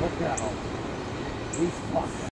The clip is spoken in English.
Look at him. He's fucked.